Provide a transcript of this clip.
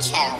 channel.